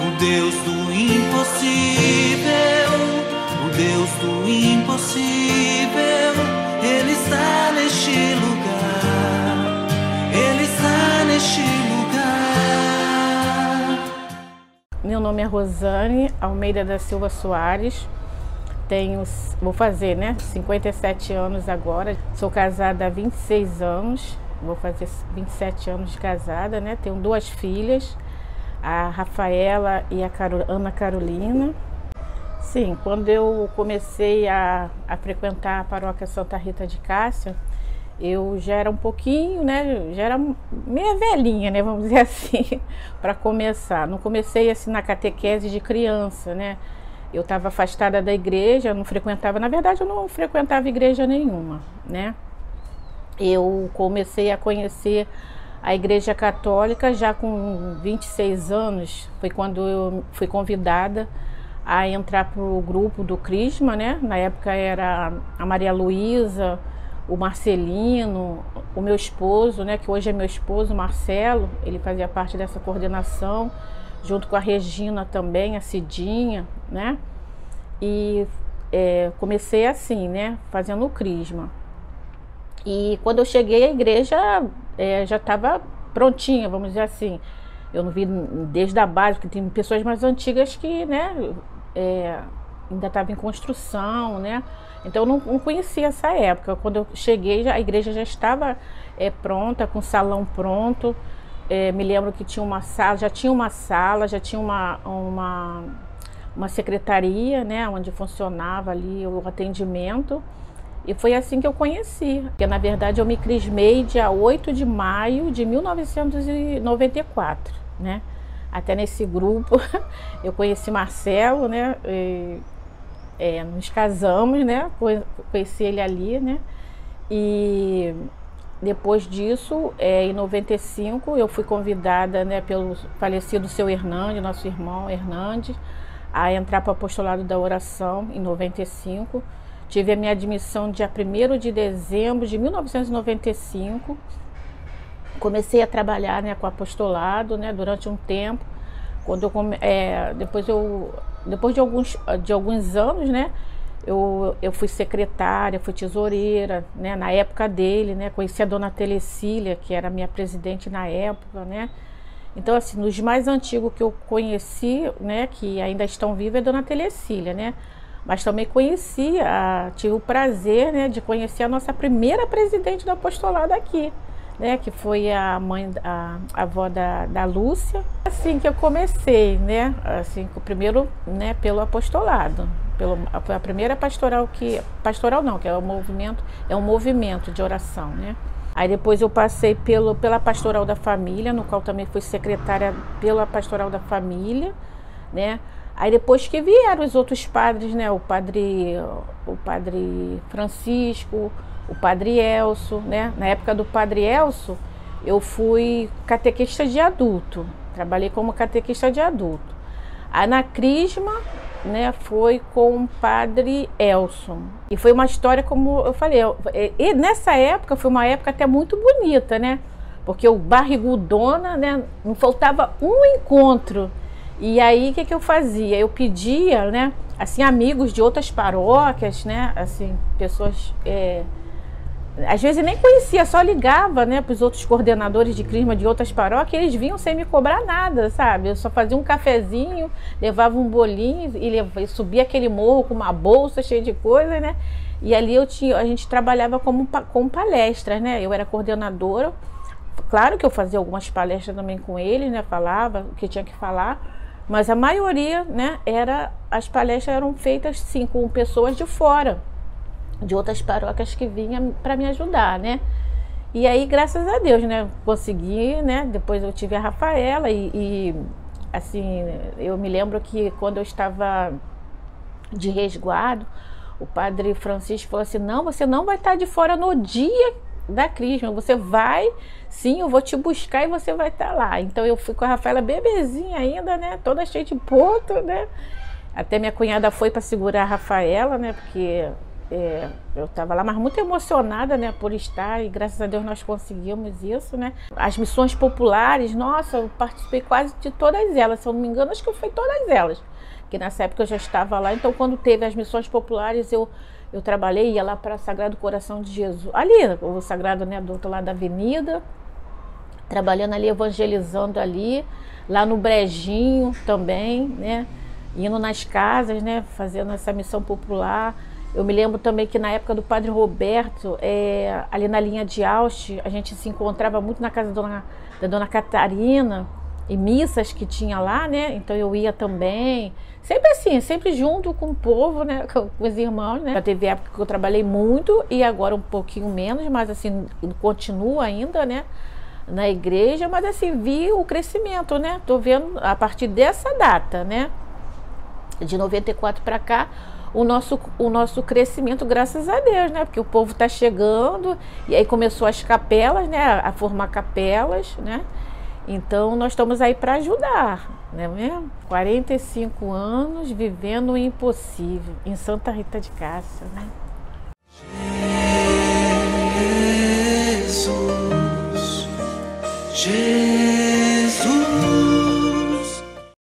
O Deus do impossível, o Deus do impossível, Ele está neste lugar, Ele está neste lugar. Meu nome é Rosane Almeida da Silva Soares. Tenho, vou fazer, né, 57 anos agora. Sou casada há 26 anos. Vou fazer 27 anos de casada, né? Tenho duas filhas, a Rafaela e a Caro, Ana Carolina. Sim, quando eu comecei a, a frequentar a paróquia Santa Rita de Cássia, eu já era um pouquinho, né? Já era meia velhinha, né? Vamos dizer assim, para começar. Não comecei assim na catequese de criança, né? Eu estava afastada da igreja, não frequentava, na verdade eu não frequentava igreja nenhuma, né? Eu comecei a conhecer a igreja católica já com 26 anos, foi quando eu fui convidada a entrar para o grupo do Crisma, né? Na época era a Maria Luísa, o Marcelino, o meu esposo, né, que hoje é meu esposo, Marcelo, ele fazia parte dessa coordenação junto com a Regina também, a Cidinha, né? E é, comecei assim, né? Fazendo o crisma. E quando eu cheguei, a igreja é, já estava prontinha, vamos dizer assim. Eu não vi desde a base, porque tem pessoas mais antigas que, né? É, ainda estava em construção, né? Então eu não, não, conhecia essa época. Quando eu cheguei, já, a igreja já estava é, pronta, com o salão pronto. É, me lembro que tinha uma sala, já tinha uma sala, já tinha uma, uma, uma secretaria, né, onde funcionava ali o atendimento. E foi assim que eu conheci. Porque na verdade eu me crismei dia 8 de maio de 1994, né? Até nesse grupo eu conheci Marcelo, né? E, é, nos casamos, né? Conheci ele ali, né? E depois disso, é, em 95, eu fui convidada né, pelo falecido seu Hernandes, nosso irmão Hernandes, a entrar para o apostolado da oração em 95. Tive a minha admissão dia 1 de dezembro de 1995. Comecei a trabalhar né, com apostolado né, durante um tempo. Quando eu, é, depois, eu, depois de, alguns, de alguns anos, né, eu, eu fui secretária, fui tesoureira, né? Na época dele, né? Conheci a dona Telecília, que era minha presidente na época, né? Então, assim, nos mais antigos que eu conheci, né? Que ainda estão vivos, é a dona Telecília, né? Mas também conheci, a, tive o prazer, né? De conhecer a nossa primeira presidente do apostolado aqui, né? Que foi a mãe, a, a avó da, da Lúcia. Assim que eu comecei, né? Assim, primeiro, né? Pelo apostolado, pelo, foi a primeira pastoral que pastoral não, que é um movimento, é um movimento de oração, né? Aí depois eu passei pelo, pela pastoral da família, no qual também fui secretária pela pastoral da família, né? Aí depois que vieram os outros padres, né? O padre, o padre Francisco, o padre Elso, né? Na época do padre Elso, eu fui catequista de adulto, trabalhei como catequista de adulto. Aí na Crisma, né, foi com o padre Elson. E foi uma história, como eu falei, e nessa época foi uma época até muito bonita, né? Porque o barrigudona, né, não faltava um encontro. E aí o que, que eu fazia? Eu pedia, né, assim, amigos de outras paróquias, né, assim, pessoas é, às vezes nem conhecia, só ligava, né, para os outros coordenadores de crisma de outras paróquias, eles vinham sem me cobrar nada, sabe? Eu só fazia um cafezinho, levava um bolinho e, levava, e subia aquele morro com uma bolsa cheia de coisa, né? E ali eu tinha, a gente trabalhava como com palestras, né? Eu era coordenadora. Claro que eu fazia algumas palestras também com eles, né? Falava o que tinha que falar, mas a maioria, né, era as palestras eram feitas sim com pessoas de fora de outras paróquias que vinham para me ajudar, né? E aí, graças a Deus, né, consegui, né? Depois eu tive a Rafaela e, e assim, eu me lembro que quando eu estava de resguardo, o padre Francisco falou assim: não, você não vai estar de fora no dia da Crisma, você vai, sim, eu vou te buscar e você vai estar lá. Então eu fui com a Rafaela bebezinha ainda, né? Toda cheia de ponto, né? Até minha cunhada foi para segurar a Rafaela, né? Porque é, eu estava lá, mas muito emocionada, né, por estar e graças a Deus nós conseguimos isso, né. As missões populares, nossa, eu participei quase de todas elas, se eu não me engano, acho que foi todas elas, que nessa época eu já estava lá, então quando teve as missões populares eu eu trabalhei, ia lá para Sagrado Coração de Jesus, ali, o Sagrado, né, do outro lado da avenida, trabalhando ali, evangelizando ali, lá no Brejinho também, né, indo nas casas, né, fazendo essa missão popular. Eu me lembro também que na época do Padre Roberto, é, ali na linha de Ausch, a gente se encontrava muito na casa da dona, da dona Catarina, e missas que tinha lá, né? Então eu ia também. Sempre assim, sempre junto com o povo, né? Com os irmãos, né? Já teve época que eu trabalhei muito e agora um pouquinho menos, mas assim, continuo ainda, né? Na igreja, mas assim, vi o crescimento, né? Tô vendo a partir dessa data, né? De 94 para cá, o nosso, o nosso crescimento, graças a Deus, né? Porque o povo está chegando e aí começou as capelas, né? A formar capelas, né? Então nós estamos aí para ajudar, não é mesmo? 45 anos vivendo o impossível em Santa Rita de Cássia, né? Jesus, Jesus.